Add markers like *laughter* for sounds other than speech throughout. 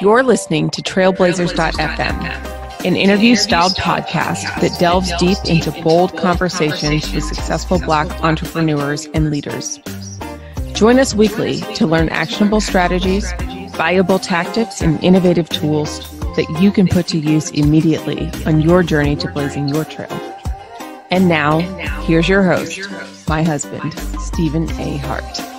You're listening to Trailblazers.fm, an interview styled podcast that delves deep into bold conversations with successful Black entrepreneurs and leaders. Join us weekly to learn actionable strategies, viable tactics, and innovative tools that you can put to use immediately on your journey to blazing your trail. And now, here's your host, my husband, Stephen A. Hart.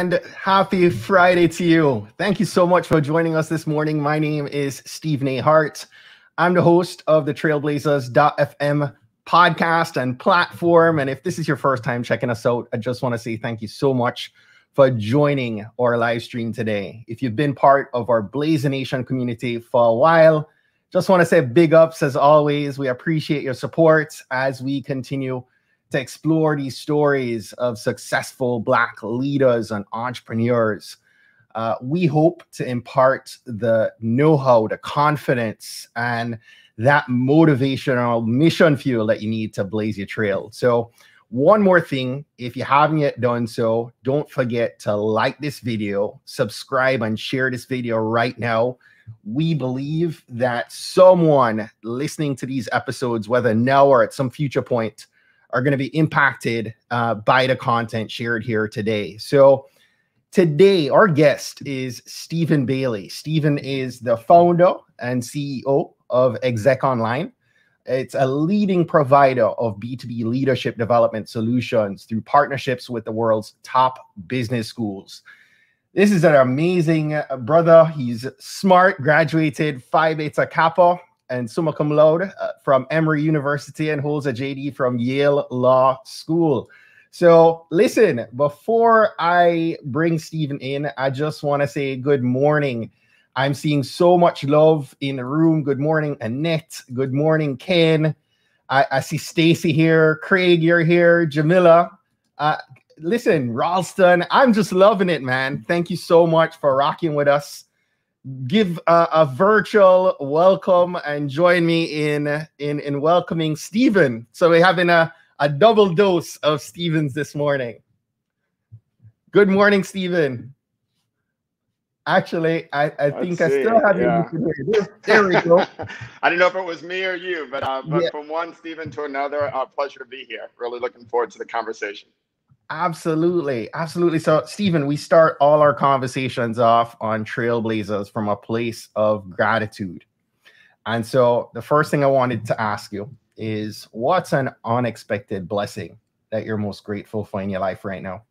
And happy Friday to you. Thank you so much for joining us this morning. My name is Steve A. I'm the host of the Trailblazers.fm podcast and platform. And if this is your first time checking us out, I just want to say thank you so much for joining our live stream today. If you've been part of our Blazer Nation community for a while, just want to say big ups as always. We appreciate your support as we continue to explore these stories of successful Black leaders and entrepreneurs. Uh, we hope to impart the know how, the confidence, and that motivational mission fuel that you need to blaze your trail. So, one more thing if you haven't yet done so, don't forget to like this video, subscribe, and share this video right now. We believe that someone listening to these episodes, whether now or at some future point, are going to be impacted uh, by the content shared here today. So, today, our guest is Stephen Bailey. Stephen is the founder and CEO of ExecOnline. It's a leading provider of B2B leadership development solutions through partnerships with the world's top business schools. This is an amazing uh, brother. He's smart, graduated Phi Beta Kappa and summa cum laude uh, from Emory University and holds a JD from Yale Law School. So, listen, before I bring Stephen in, I just want to say good morning. I'm seeing so much love in the room. Good morning, Annette. Good morning, Ken. I, I see Stacy here. Craig, you're here. Jamila. Uh, listen, Ralston, I'm just loving it, man. Thank you so much for rocking with us give a, a, virtual welcome and join me in in in welcoming Stephen. So we're having a a double dose of Stevens this morning. Good morning, Stephen. Actually, I, I think I still have yeah. you. There, there we go. *laughs* I didn't know if it was me or you, but uh, but yeah. from one Stephen to another, uh, pleasure to be here. Really looking forward to the conversation. Absolutely. Absolutely. So, Stephen, we start all our conversations off on Trailblazers from a place of gratitude. And so, the first thing I wanted to ask you is what's an unexpected blessing that you're most grateful for in your life right now?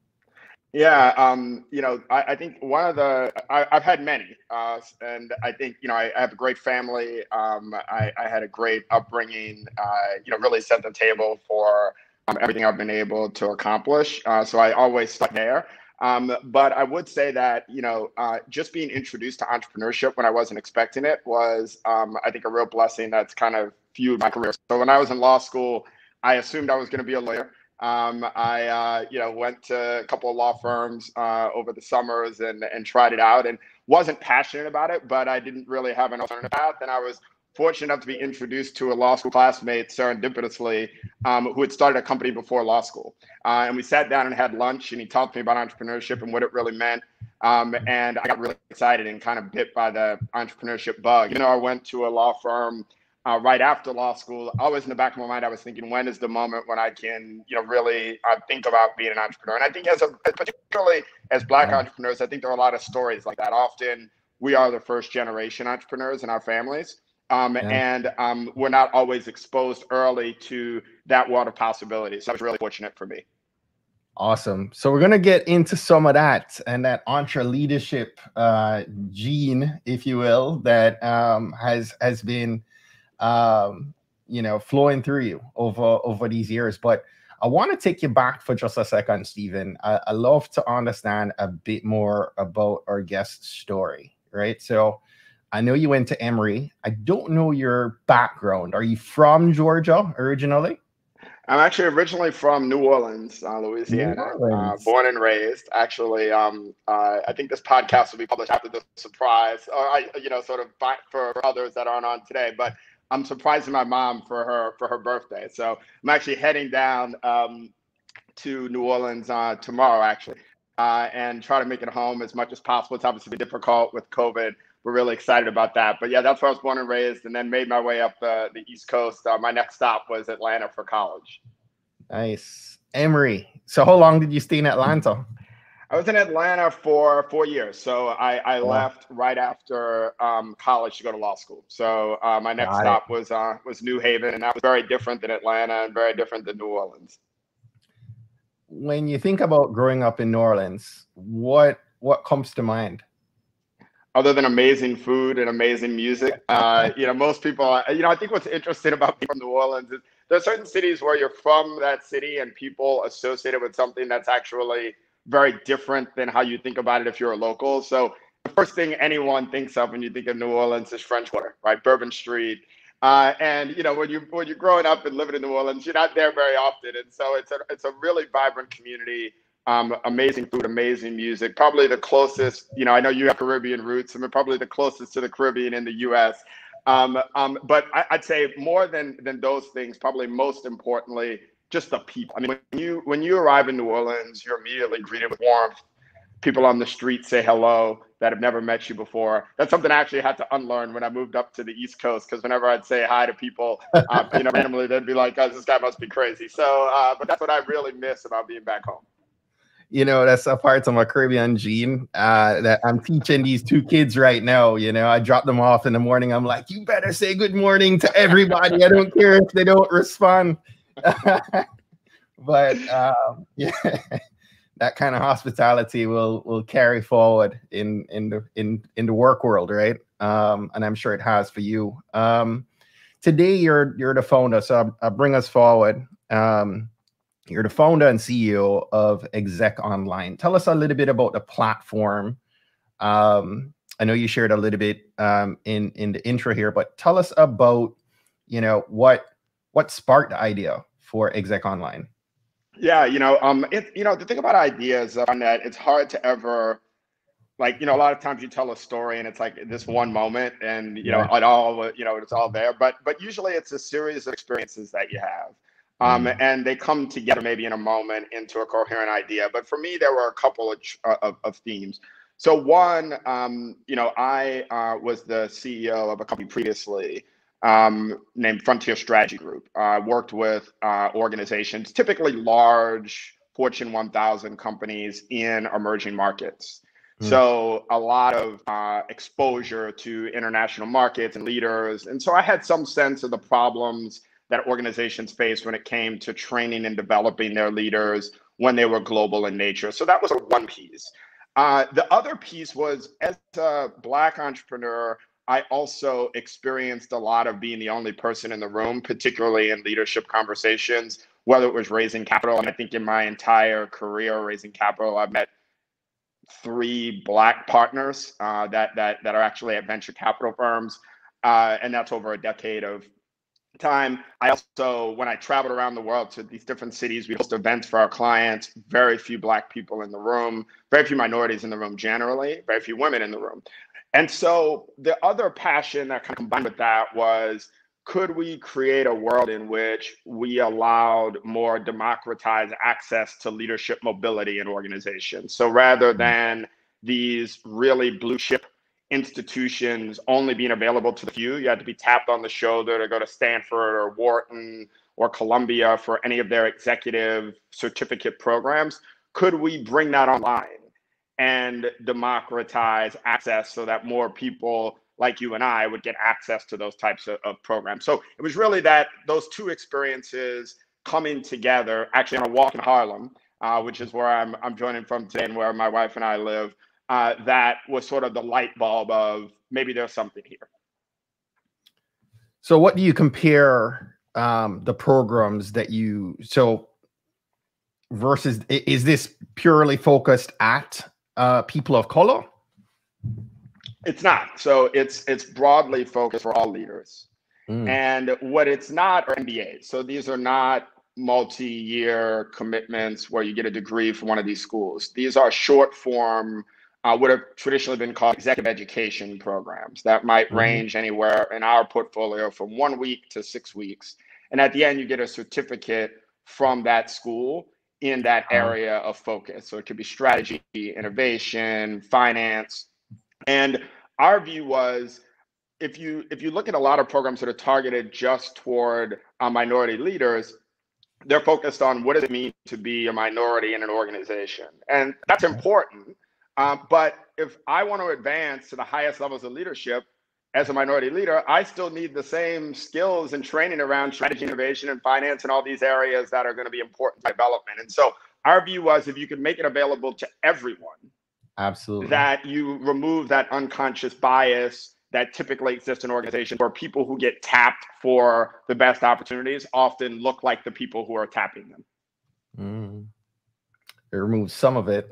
Yeah, um, you know, I, I, think one of the I, have had many, uh, and I think you know I, I have a great family. Um, I, I, had a great upbringing. Uh, you know, really set the table for um, everything I've been able to accomplish. Uh, so I always stuck there. Um, but I would say that you know uh, just being introduced to entrepreneurship when I wasn't expecting it was um, I think a real blessing that's kind of fueled my career. So when I was in law school, I assumed I was going to be a lawyer. Um, I uh, you know went to a couple of law firms uh, over the summers and and tried it out and wasn't passionate about it, but I didn't really have an alternative path, and I was fortunate enough to be introduced to a law school classmate serendipitously um, who had started a company before law school. Uh, and we sat down and had lunch, and he talked to me about entrepreneurship and what it really meant. Um, and I got really excited and kind of bit by the entrepreneurship bug. You know, I went to a law firm uh, right after law school. Always in the back of my mind, I was thinking, when is the moment when I can, you know, really uh, think about being an entrepreneur? And I think as a, particularly as Black entrepreneurs, I think there are a lot of stories like that. Often we are the first generation entrepreneurs in our families. Um, yeah. And um, we're not always exposed early to that world of possibilities. So that was really fortunate for me. Awesome. So we're gonna get into some of that and that entre leadership uh, gene, if you will, that um, has has been, um, you know, flowing through you over over these years. But I want to take you back for just a second, Stephen. I, I love to understand a bit more about our guest's story, right? So I know you went to Emory. I don't know your background. Are you from Georgia originally? I'm actually originally from New Orleans, uh, Louisiana, New uh, Orleans. Uh, born and raised. Actually, um, uh, I think this podcast will be published after the surprise, or I, you know, sort of for others that aren't on today. But I'm surprising my mom for her for her birthday, so I'm actually heading down um, to New Orleans uh, tomorrow, actually, uh, and try to make it home as much as possible. It's obviously been difficult with COVID we're really excited about that. But yeah, that's where I was born and raised, and then made my way up the, the East Coast. Uh, my next stop was Atlanta for college. Nice, Emory. So how long did you stay in Atlanta? I was in Atlanta for four years. So I, I wow. left right after um, college to go to law school. So uh, my next Got stop it. was uh, was New Haven, and that was very different than Atlanta and very different than New Orleans. When you think about growing up in New Orleans, what what comes to mind? Other than amazing food and amazing music. Uh, *laughs* you know, most people, you know, I think what's interesting about being from New Orleans is there are certain cities where you're from that city and people associate it with something that's actually very different than how you think about it if you're a local. So the first thing anyone thinks of when you think of New Orleans is French Quarter, right? Bourbon Street. Uh, and you know when you when you're growing up and living in New Orleans, you're not there very often, and so it's a it's a really vibrant community um, amazing food, amazing music. Probably the closest, you know, I know you have Caribbean roots. Mean, probably the closest to the Caribbean in the U.S. Um, um, but I, would say more than than those things, probably most importantly, just the people. I mean, when you when you arrive in New Orleans, you're immediately greeted with warmth. People on the street say hello that have never met you before. That's something I actually had to unlearn when I moved up to the East Coast because whenever I'd say hi to people, um, you know, randomly they'd be like, oh, "This guy must be crazy." So, uh, but that's what I really miss about being back home you know, that's a part of my Caribbean gene uh, that I'm teaching these two kids right now. You know, I drop them off in the morning. I'm like, you better say good morning to everybody. I don't care if they don't respond. *laughs* but um, *laughs* yeah, that kind of hospitality will will carry forward in in the in in the work world, right? Um, and I'm sure it has for you. Um, today, you're you're the founder, so I'll, I'll bring us forward. Um, you're the founder and CEO of ExecOnline. Tell us a little bit about the platform. Um, I know you shared a little bit um, in in the intro here, but tell us about you know what what sparked the idea for ExecOnline. Yeah, you know, um, it, you know, the thing about ideas on that, it's hard to ever like you know a lot of times you tell a story and it's like this one moment and you know it all you know it's all there but but usually it's a series of experiences that you have um, mm. and they come together maybe in a moment into a coherent idea. But for me, there were a couple of, uh, of, of themes. So one, um, you know, I uh, was the CEO of a company previously um, named Frontier Strategy Group. I uh, worked with uh, organizations, typically large Fortune 1000 companies in emerging markets. Mm. So a lot of uh, exposure to international markets and leaders. And so I had some sense of the problems that organizations faced when it came to training and developing their leaders when they were global in nature. So that was one piece. Uh, the other piece was as a Black entrepreneur, I also experienced a lot of being the only person in the room, particularly in leadership conversations, whether it was raising capital. And I think in my entire career raising capital, I've met three Black partners uh, that, that, that are actually at venture capital firms. Uh, and that's over a decade of time. I also, when I traveled around the world to these different cities, we host events for our clients. Very few Black people in the room, very few minorities in the room generally, very few women in the room. And so the other passion that kind of combined with that was could we create a world in which we allowed more democratized access to leadership mobility in organizations? So rather mm-hmm. than these really blue chip institutions only being available to the few. You had to be tapped on the shoulder to go to Stanford or Wharton or Columbia for any of their executive certificate programs. Could we bring that online and democratize access so that more people like you and I would get access to those types of, of programs? So it was really that those two experiences coming together, actually on a walk in Harlem, uh, which is where I'm, I'm joining from today and where my wife and I live uh, that was sort of the light bulb of maybe there's something here. So, what do you compare um, the programs that you so versus? Is this purely focused at uh, people of color? It's not. So it's it's broadly focused for all leaders. Mm. And what it's not are MBAs. So these are not multi-year commitments where you get a degree from one of these schools. These are short form, uh, would have traditionally been called executive education programs that might mm-hmm. range anywhere in our portfolio from one week to six weeks. And at the end, you get a certificate from that school in that uh-huh. area of focus. So it could be strategy, innovation, finance. And our view was if you if you look at a lot of programs that are targeted just toward uh, minority leaders, they're focused on what does it mean to be a minority in an organization, and that's important. Um, but if I want to advance to the highest levels of leadership as a minority leader, I still need the same skills and training around strategy, innovation, and finance, and all these areas that are going to be important to development. And so our view was if you could make it available to everyone, absolutely, that you remove that unconscious bias that typically exists in organizations where people who get tapped for the best opportunities often look like the people who are tapping them. Mm. It removes some of it.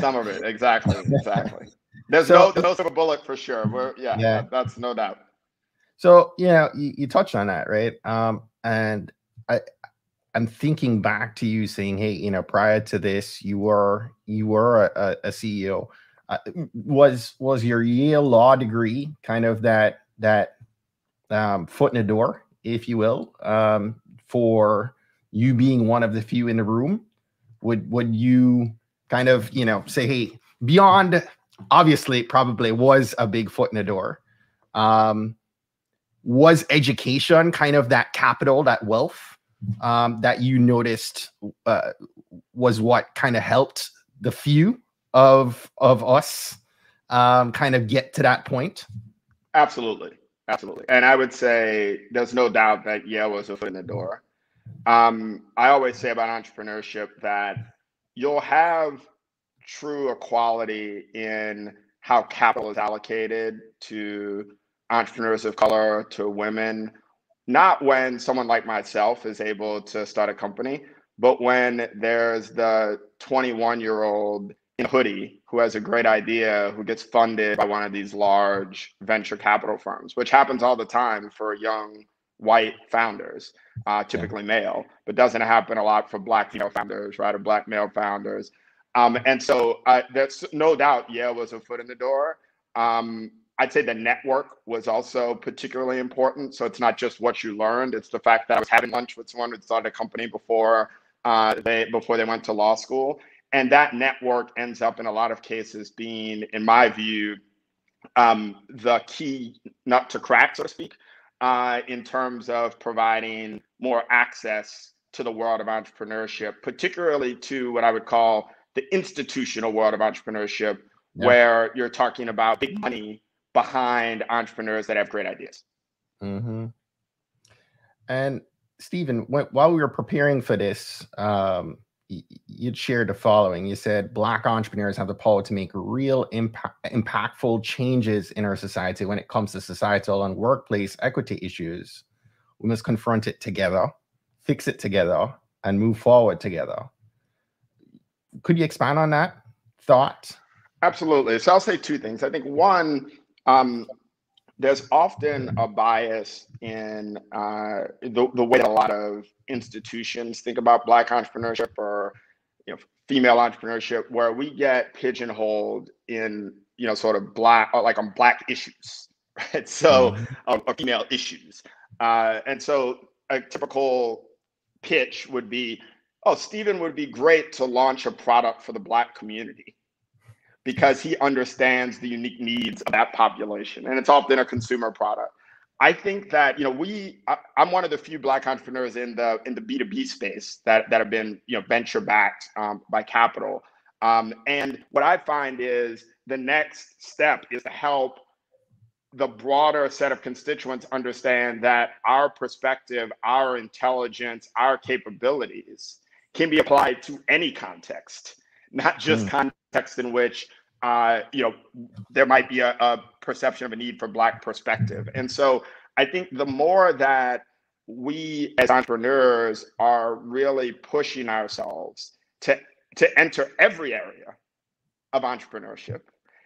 some of it, exactly, *laughs* exactly. There's so, no, there's no silver bullet for sure. We're, yeah, yeah. That, that's no doubt. So you know, you, you touched on that, right? Um, and I, I'm thinking back to you saying, "Hey, you know, prior to this, you were you were a, a CEO uh, was was your Yale law degree kind of that that um, foot in the door, if you will, um, for you being one of the few in the room? Would would you kind of you know say, hey, beyond obviously probably was a big foot in the door. Um, was education kind of that capital, that wealth um, that you noticed uh, was what kind of helped the few of of us um, kind of get to that point? Absolutely, absolutely. And I would say there's no doubt that Yale was a foot in the door. Um, I always say about entrepreneurship that you'll have true equality in how capital is allocated to entrepreneurs of color, to women, not when someone like myself is able to start a company, but when there's the 21 year old in a hoodie who has a great idea who gets funded by one of these large venture capital firms, which happens all the time for young white founders, uh, typically yeah. male, but doesn't happen a lot for black female founders, right, or black male founders. Um, and so uh, there's no doubt Yale was a foot in the door. Um, I'd say the network was also particularly important. So it's not just what you learned; it's the fact that I was having lunch with someone who started a company before uh, they before they went to law school, and that network ends up in a lot of cases being, in my view, um, the key nut to crack, so to speak, uh, in terms of providing more access to the world of entrepreneurship, particularly to what I would call the institutional world of entrepreneurship, yeah. where you're talking about big money behind entrepreneurs that have great ideas. Mm-hmm. And Stephen, while we were preparing for this, um, you'd shared the following. You said black entrepreneurs have the power to make real impact, impactful changes in our society when it comes to societal and workplace equity issues. We must confront it together, fix it together, and move forward together. Could you expand on that thought? Absolutely. So I'll say two things. I think one, um, there's often a bias in uh, the, the way that a lot of institutions think about black entrepreneurship or you know female entrepreneurship where we get pigeonholed in you know sort of black like on black issues *laughs* right? So mm-hmm. or, or, female issues. Uh, and so a typical pitch would be oh stephen would be great to launch a product for the black community because he understands the unique needs of that population. And it's often a consumer product. I think that you know we I, am one of the few black entrepreneurs in the in the B2B space that that have been you know venture backed um, by capital. Um, and what I find is the next step is to help the broader set of constituents understand that our perspective, our intelligence, our capabilities can be applied to any context, not just mm. Context in which uh, you know, there might be a, a perception of a need for Black perspective. And so I think the more that we as entrepreneurs are really pushing ourselves to, to enter every area of entrepreneurship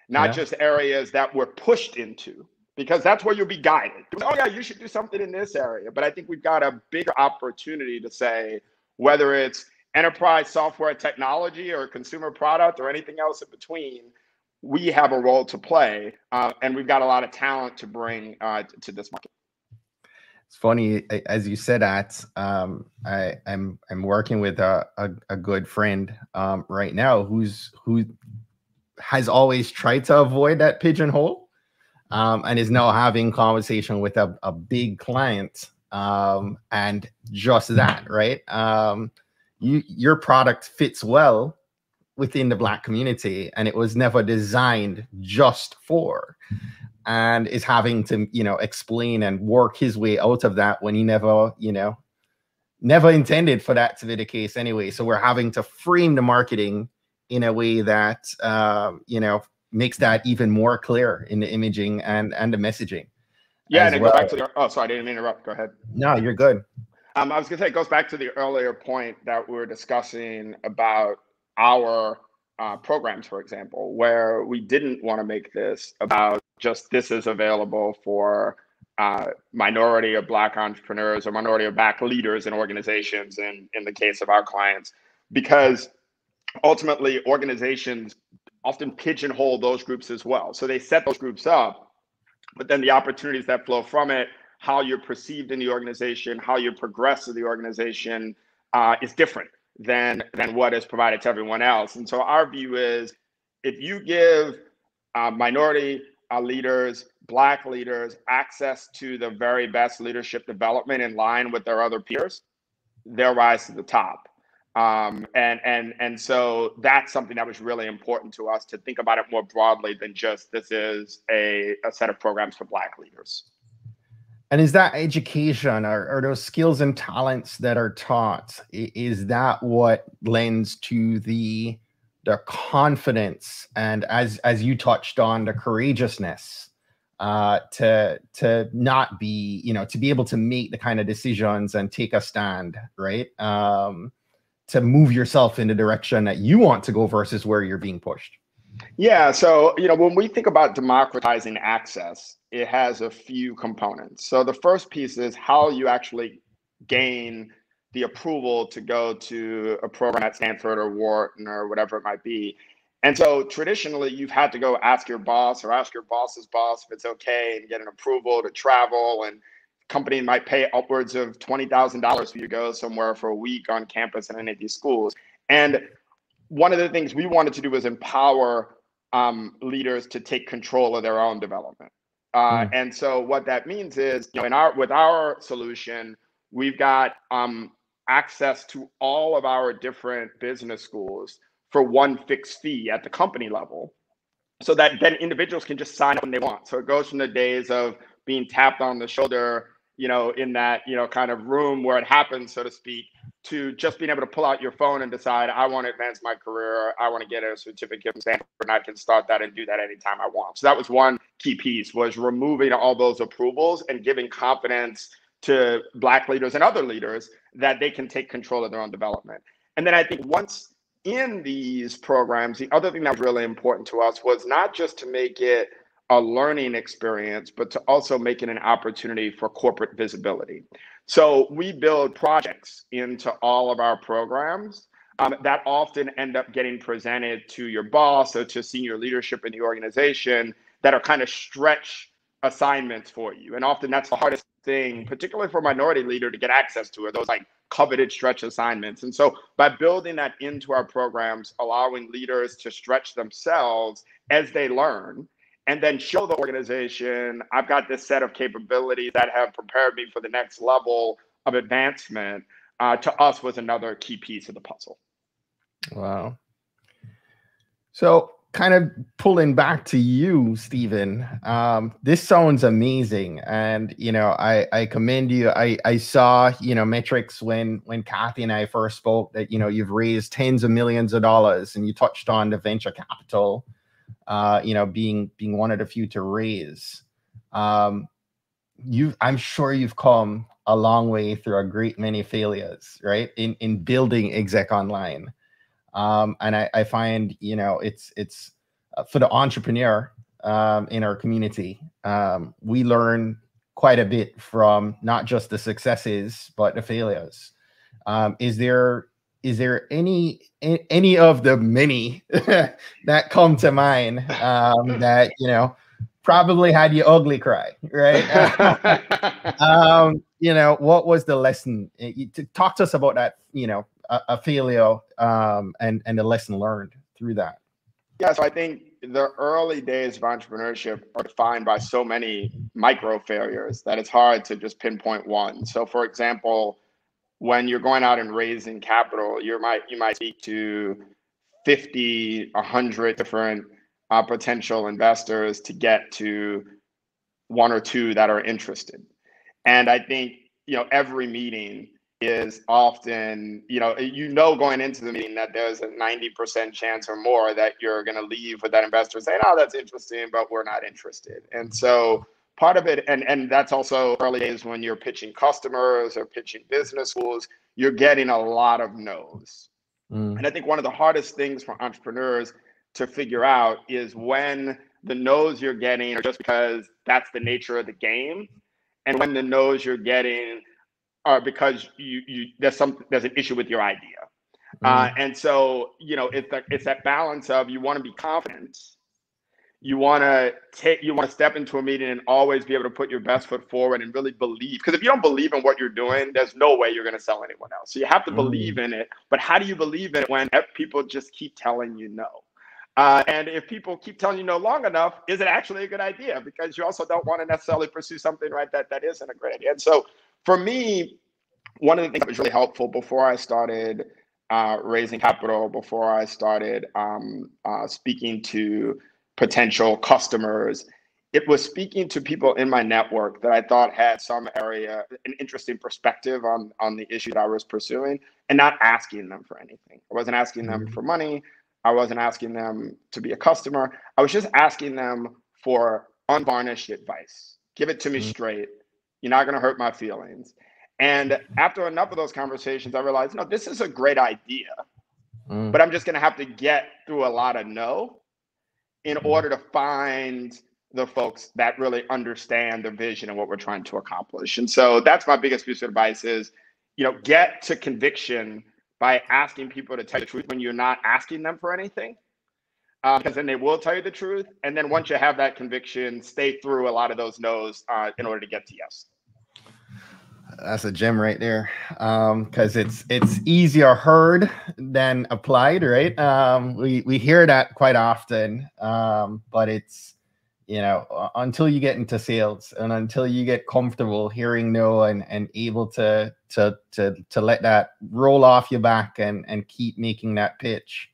not yeah. just areas that we're pushed into, because that's where you'll be guided. Oh, yeah, you should do something in this area. But I think we've got a bigger opportunity to say, whether it's enterprise software technology or consumer product or anything else in between, we have a role to play. Uh, and we've got a lot of talent to bring uh, to this market. It's funny, as you said that, um, I, am I'm, I'm working with a, a, a good friend um, right now who's who has always tried to avoid that pigeonhole um, and is now having conversation with a, a big client um, and just that, right? You, your product fits well within the black community and it was never designed just for and is having to you know explain and work his way out of that when he never you know never intended for that to be the case anyway so we're having to frame the marketing in a way that um, you know makes that even more clear in the imaging and and the messaging. Yeah, and it well. goes back to the. Oh, sorry, I didn't interrupt. Go ahead. No, you're good. Um, I was gonna say it goes back to the earlier point that we were discussing about our uh, programs, for example, where we didn't want to make this about just this is available for uh, minority or black entrepreneurs or minority or black leaders in organizations in, in the case of our clients because ultimately organizations often pigeonhole those groups as well. So they set those groups up, but then the opportunities that flow from it, how you're perceived in the organization, how you progress in the organization uh, is different than than what is provided to everyone else. And so our view is, if you give uh, minority uh, leaders, black leaders access to the very best leadership development in line with their other peers, they'll rise to the top. Um, and and and so that's something that was really important to us to think about it more broadly than just this is a, a set of programs for Black leaders. And is that education or, or those skills and talents that are taught? Is that what lends to the the confidence and as as you touched on the courageousness uh, to to not be you know to be able to make the kind of decisions and take a stand right um, to move yourself in the direction that you want to go versus where you're being pushed? Yeah, so you know when we think about democratizing access, it has a few components. So the first piece is how you actually gain the approval to go to a program at Stanford or Wharton or whatever it might be. And so traditionally, you've had to go ask your boss or ask your boss's boss if it's okay and get an approval to travel and company might pay upwards of $20,000 for you to go somewhere for a week on campus in any of these schools. And one of the things we wanted to do was empower um, leaders to take control of their own development. Uh, mm. And so what that means is, you know, in our with our solution, we've got um, access to all of our different business schools for one fixed fee at the company level, so that then individuals can just sign up when they want. So it goes from the days of being tapped on the shoulder you know, in that, you know, kind of room where it happens, so to speak, to just being able to pull out your phone and decide, I want to advance my career, I want to get a certificate from Stanford, and I can start that and do that anytime I want. So that was one key piece was removing all those approvals and giving confidence to black leaders and other leaders that they can take control of their own development. And then I think once in these programs, the other thing that was really important to us was not just to make it a learning experience, but to also make it an opportunity for corporate visibility. So we build projects into all of our programs um, that often end up getting presented to your boss or to senior leadership in the organization that are kind of stretch assignments for you. And often that's the hardest thing, particularly for a minority leader to get access to, are those like coveted stretch assignments. And so by building that into our programs, allowing leaders to stretch themselves as they learn, and then show the organization I've got this set of capabilities that have prepared me for the next level of advancement. Uh, to us was another key piece of the puzzle. Wow. So, kind of pulling back to you, Stephen. Um, this sounds amazing, and you know, I I commend you. I I saw you know metrics when when Kathy and I first spoke that you know you've raised tens of millions of dollars, and you touched on the venture capital uh, you know, being being one of the few to raise. Um, you, I'm sure you've come a long way through a great many failures, right? In in building ExecOnline, um, and I, I find you know it's it's uh, for the entrepreneur um, in our community, um, we learn quite a bit from not just the successes but the failures. Um, is there is there any any of the many *laughs* that come to mind um, *laughs* that you know probably had you ugly cry, right? *laughs* um, you know, what was the lesson? Talk to us about that. You know, a, a failure um, and and the lesson learned through that. Yeah, so I think the early days of entrepreneurship are defined by so many micro failures that it's hard to just pinpoint one. So, for example, when you're going out and raising capital, you might you might speak to 50, 100 different uh, potential investors to get to one or two that are interested. And I think you know every meeting is often, you know, you know going into the meeting that there's a 90% chance or more that you're going to leave with that investor saying, oh, that's interesting, but we're not interested. And so part of it, and, and that's also early days when you're pitching customers or pitching business schools, you're getting a lot of no's. Mm. And I think one of the hardest things for entrepreneurs to figure out is when the no's you're getting are just because that's the nature of the game. And when the no's you're getting are because you you there's some there's an issue with your idea. Mm-hmm. Uh, and so you know it's that it's that balance of you want to be confident, you want to take you want to step into a meeting and always be able to put your best foot forward and really believe. Because if you don't believe in what you're doing, there's no way you're going to sell anyone else. So you have to mm-hmm. believe in it. But how do you believe in it when people just keep telling you no? Uh, and if people keep telling you no long enough, is it actually a good idea? Because you also don't want to necessarily pursue something right that that isn't a great idea. And so for me, one of the things that was really helpful before I started uh, raising capital, before I started um, uh, speaking to potential customers, it was speaking to people in my network that I thought had some area, an interesting perspective on on the issue that I was pursuing, and not asking them for anything. I wasn't asking them mm-hmm. for money. I wasn't asking them to be a customer. I was just asking them for unvarnished advice. Give it to me mm-hmm. straight. You're not going to hurt my feelings. And after enough of those conversations, I realized, no, this is a great idea, mm. but I'm just going to have to get through a lot of no in mm. order to find the folks that really understand the vision and what we're trying to accomplish. And so that's my biggest piece of advice is, you know, get to conviction by asking people to tell you the truth when you're not asking them for anything. Uh, because then they will tell you the truth. And then once you have that conviction, stay through a lot of those no's uh, in order to get to yes that's a gem right there um because it's it's easier heard than applied right? Um we we hear that quite often um but it's you know until you get into sales and until you get comfortable hearing no and and able to to to to let that roll off your back and and keep making that pitch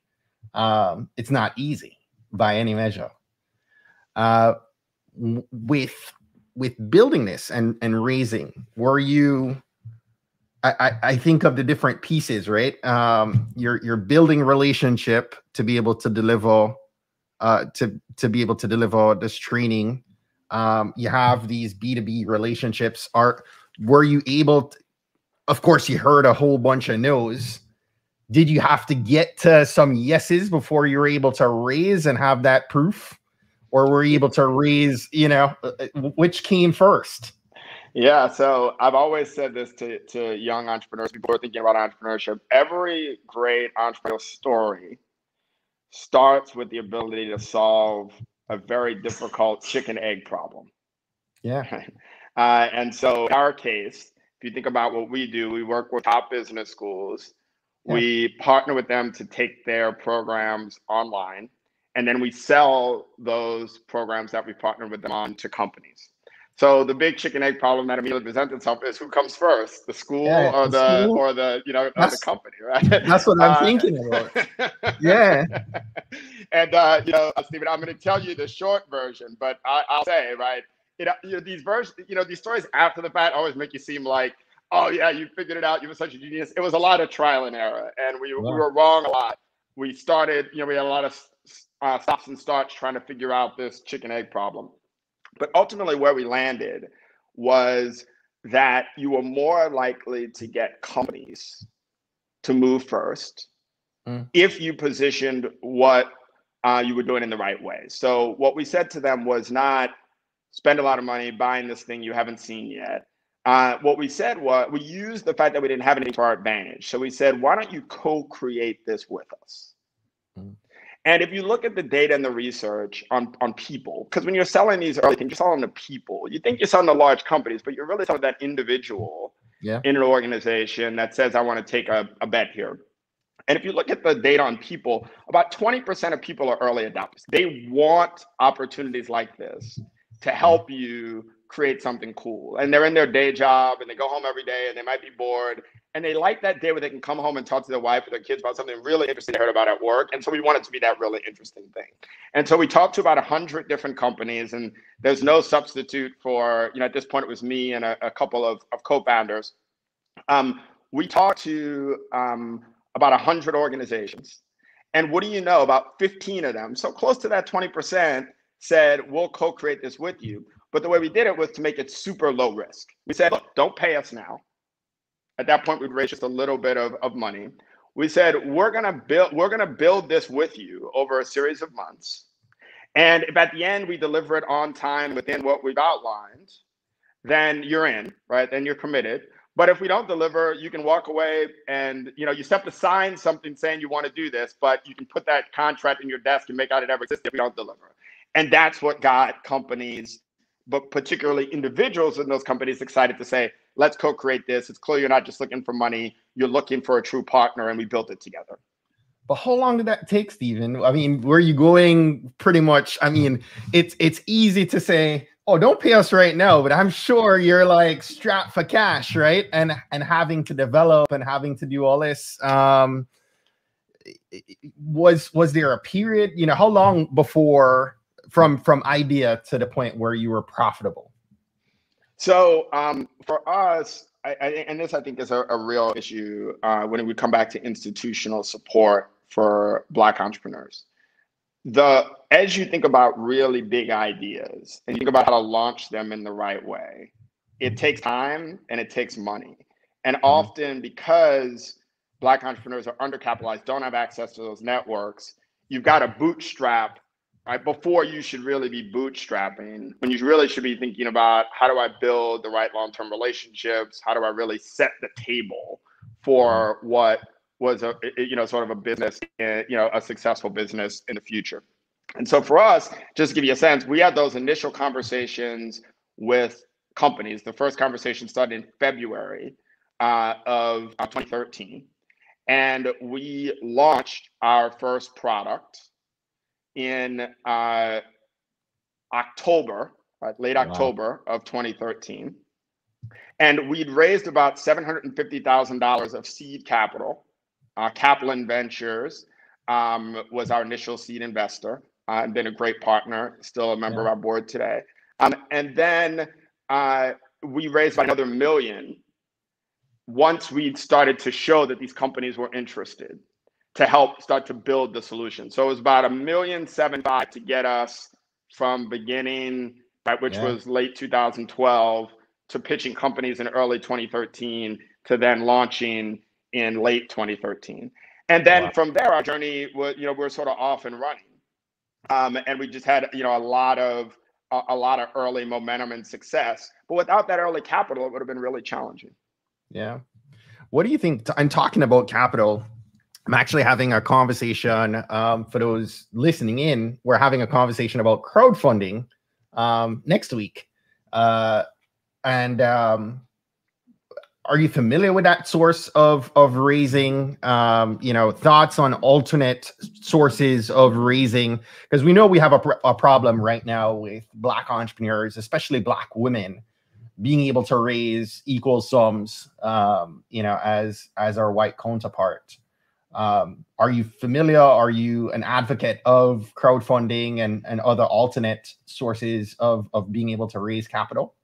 um it's not easy by any measure. Uh with with building this and and raising were you I, I think of the different pieces, right? Um, you're you're building relationship to be able to deliver, uh, to to be able to deliver this training. Um, you have these B two B relationships. Are were you able? To, of course, you heard a whole bunch of no's. Did you have to get to some yeses before you were able to raise and have that proof? Or were you able to raise you know uh, uh, which came first? Yeah so i've always said this to, to young entrepreneurs. People are thinking about entrepreneurship. Every great entrepreneurial story starts with the ability to solve a very difficult chicken egg problem. Yeah. *laughs* Uh, and so in our case if you think about what we do we work with top business schools. Yeah. we partner with them to take their programs online and then we sell those programs that we partner with them on to companies. So the big chicken egg problem that immediately presents itself is who comes first, the school yeah, or the, school. or the you know the company, right? That's what I'm uh, thinking about. *laughs* yeah. and uh, you know, Stephen, I'm going to tell you the short version, but I, will say right, you know, you know these versions, you know, these stories after the fact always make you seem like, oh yeah, you figured it out, you were such a genius. It was a lot of trial and error, and we wow. we were wrong a lot. We started, you know, we had a lot of uh, stops and starts trying to figure out this chicken egg problem. But ultimately, where we landed was that you were more likely to get companies to move first mm. if you positioned what uh, you were doing in the right way. So what we said to them was not spend a lot of money buying this thing you haven't seen yet. Uh, what we said was we used the fact that we didn't have anything to our advantage. So we said, why don't you co-create this with us? Mm-hmm. And if you look at the data and the research on, on people, because when you're selling these early things, you're selling to people. You think you're selling to large companies, but you're really selling that individual yeah. in an organization that says, I want to take a, a bet here. And if you look at the data on people, about 20% of people are early adopters. They want opportunities like this to help you create something cool. And they're in their day job and they go home every day and they might be bored. And they like that day where they can come home and talk to their wife or their kids about something really interesting they heard about at work. And so we want it to be that really interesting thing. And so we talked to about a 100 different companies, and there's no substitute for, you know, at this point it was me and a, a couple of, of co founders. Um, we talked to um, about 100 organizations. And what do you know? About 15 of them, so close to that 20%, said, We'll co create this with you. But the way we did it was to make it super low risk. We said, Look, don't pay us now. At that point, we'd raise just a little bit of, of money. We said, We're going to build, we're to build this with you over a series of months. And if at the end we deliver it on time within what we've outlined, then you're in, right? Then you're committed. But if we don't deliver, you can walk away and you know you have to sign something saying you want to do this, but you can put that contract in your desk and make out it ever exists if we don't deliver. And that's what got companies, but particularly individuals in those companies, excited to say, let's co-create this. It's clear you're not just looking for money, you're looking for a true partner, and we built it together. But how long did that take, Stephen? I mean, were you going pretty much? I mean, it's it's easy to say, oh, don't pay us right now, but I'm sure you're like strapped for cash, right? And and having to develop and having to do all this. Um, was was there a period? You know, how long before from from idea to the point where you were profitable? So um, for us, I, I, and this I think is a, a real issue uh, when we come back to institutional support for Black entrepreneurs the as you think about really big ideas and you think about how to launch them in the right way, it takes time and it takes money. And mm-hmm. often because black entrepreneurs are undercapitalized, don't have access to those networks, you've got to bootstrap right before you should really be bootstrapping when you really should be thinking about how do i build the right long-term relationships? How do i really set the table for what was a you know sort of a business you know a successful business in the future? And so for us just to give you a sense we had those initial conversations with companies. The first conversation started in february uh, of 2013 and we launched our first product in uh, october right, late wow. october of 2013 and we'd raised about $750000 of seed capital uh, Kaplan Ventures um, was our initial seed investor uh, and been a great partner, still a member yeah. of our board today. Um, and then uh, we raised another million once we'd started to show that these companies were interested to help start to build the solution. So it was about a million seven five to get us from beginning, right, which yeah. was late 2012, to pitching companies in early 2013, to then launching in late 2013. And then wow. from there, our journey was, you know, we are sort of off and running. Um, and we just had, you know, a lot of a, a lot of early momentum and success. But without that early capital, it would have been really challenging. Yeah. What do you think? I'm talking about capital. I'm actually having a conversation um, for those listening in. We're having a conversation about crowdfunding um, next week. Uh, and um, are you familiar with that source of of raising um, you know thoughts on alternate sources of raising because we know we have a, a problem right now with black entrepreneurs especially black women being able to raise equal sums um, you know as as our white counterpart um, are you familiar are you an advocate of crowdfunding and and other alternate sources of of being able to raise capital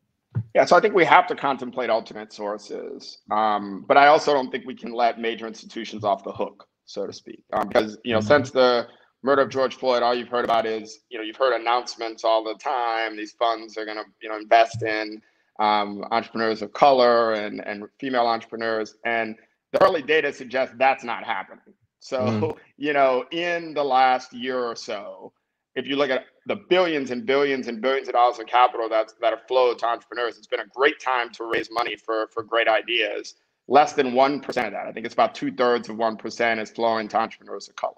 yeah, so I think we have to contemplate alternate sources, um, but I also don't think we can let major institutions off the hook, so to speak, um, because you know mm-hmm. since the murder of George Floyd, all you've heard about is you know you've heard announcements all the time. These funds are going to you know invest in um, entrepreneurs of color and and female entrepreneurs, and the early data suggests that's not happening. So, mm. *laughs* you know, in the last year or so, if you look at the billions and billions and billions of dollars of capital that's that have flowed to entrepreneurs, it's been a great time to raise money for for great ideas. Less than one percent of that, I think it's about two thirds of one percent, is flowing to entrepreneurs of color.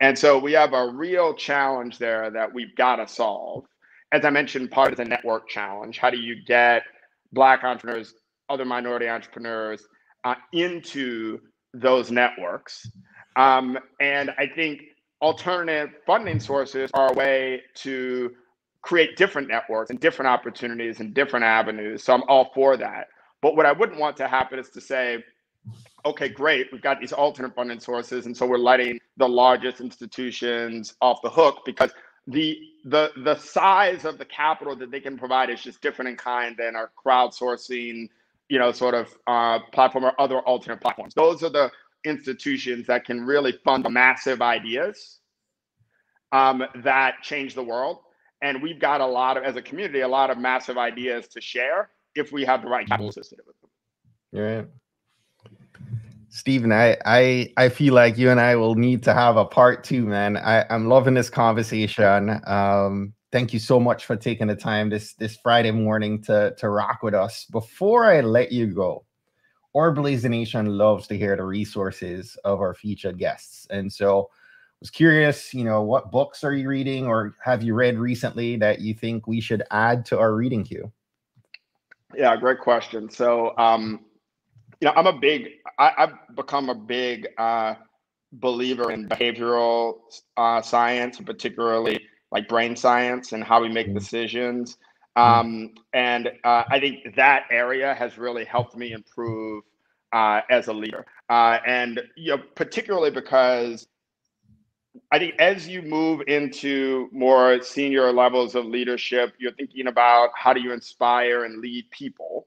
And so we have a real challenge there that we've got to solve. As I mentioned, part of the network challenge. How do you get Black entrepreneurs, other minority entrepreneurs uh, into those networks? Um, and I think alternative funding sources are a way to create different networks and different opportunities and different avenues. So I'm all for that. But what I wouldn't want to happen is to say, okay, great, we've got these alternate funding sources, and so we're letting the largest institutions off the hook because the the the size of the capital that they can provide is just different in kind than our crowdsourcing, you know, sort of uh, platform or other alternate platforms. Those are the institutions that can really fund massive ideas um, that change the world. And we've got a lot of, as a community, a lot of massive ideas to share if we have the right capital them. Right. Stephen, I, I I feel like you and I will need to have a part two, man. I, I'm loving this conversation. Um, thank you so much for taking the time this this Friday morning to to rock with us. Before I let you go, our Blazer Nation loves to hear the resources of our featured guests, and so I was curious, you know, what books are you reading or have you read recently that you think we should add to our reading queue? Yeah, great question. So, um, you know, I'm a big, I, have become a big uh, believer in behavioral uh, science, particularly like brain science and how we make mm-hmm. decisions. Mm-hmm. Um, and uh, I think that area has really helped me improve uh, as a leader. Uh, and you know, particularly because I think as you move into more senior levels of leadership, you're thinking about how do you inspire and lead people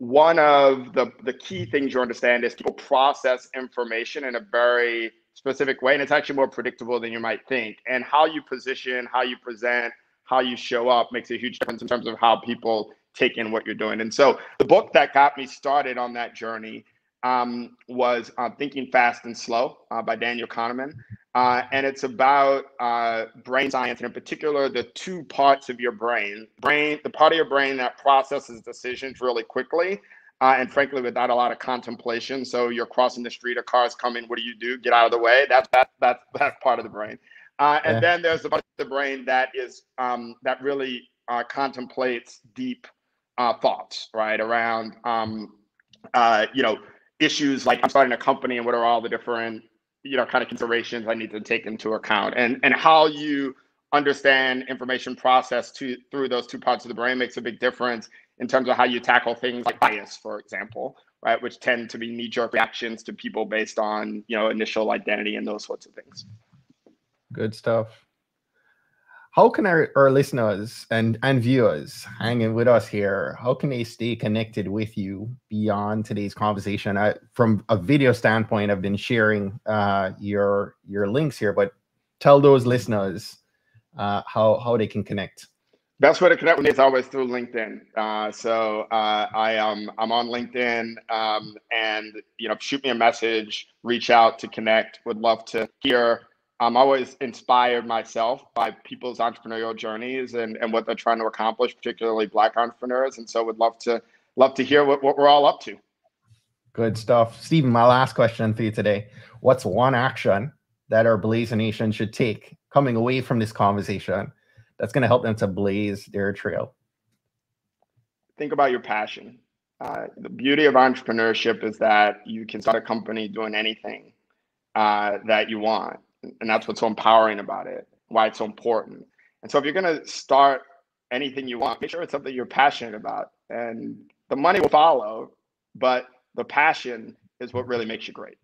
one of the, the key things you understand is people process information in a very specific way and it's actually more predictable than you might think and how you position how you present how you show up makes a huge difference in terms of how people take in what you're doing and so the book that got me started on that journey um, was uh, Thinking Fast and Slow uh, by Daniel Kahneman. Uh, and it's about uh, brain science, and in particular, the two parts of your brain brain, the part of your brain that processes decisions really quickly. Uh, and frankly, without a lot of contemplation. So you're crossing the street, a car's coming. What do you do? Get out of the way. That's that, that's that part of the brain. Uh, and yeah. then there's the part of the brain that is um, that really contemplates deep thoughts, right, around um, you know issues like I'm starting a company and what are all the different you know kind of considerations I need to take into account and and how you understand information process to through those two parts of the brain makes a big difference in terms of how you tackle things like bias for example right which tend to be knee-jerk reactions to people based on you know initial identity and those sorts of things. Good stuff. How can our, our listeners and, and viewers hanging with us here how can they stay connected with you beyond today's conversation? I, from a video standpoint i've been sharing uh, your your links here but tell those listeners uh, how how they can connect best way to connect with me is always through linkedin uh, so uh, i am i'm on linkedin um, and you know shoot me a message reach out to connect would love to hear I'm always inspired myself by people's entrepreneurial journeys and, and what they're trying to accomplish, particularly Black entrepreneurs. And so would love to love to hear what, what we're all up to. Good stuff. Stephen, my last question for you today. What's one action that our Blazer Nation should take coming away from this conversation that's going to help them to blaze their trail? Think about your passion. Uh, the beauty of entrepreneurship is that you can start a company doing anything uh, that you want and that's what's so empowering about it why it's so important and so if you're going to start anything you want make sure it's something you're passionate about and the money will follow but the passion is what really makes you great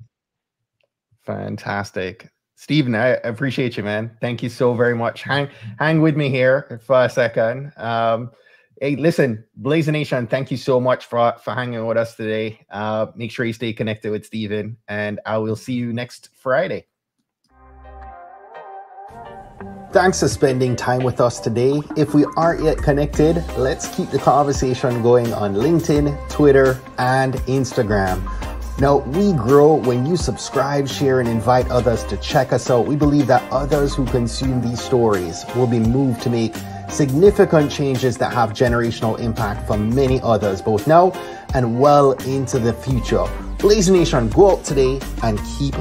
fantastic Stephen, I appreciate you, man. Thank you so very much. Hang hang with me here for a second. Um, hey, listen, Blazer Nation, thank you so much for, for hanging with us today. Uh, make sure you stay connected with Stephen, and I will see you next Friday. Thanks for spending time with us today. If we aren't yet connected, let's keep the conversation going on LinkedIn, Twitter, and Instagram. Now, we grow when you subscribe, share, and invite others to check us out. We believe that others who consume these stories will be moved to make significant changes that have generational impact for many others, both now and well into the future. Blaze Nation, go out today and keep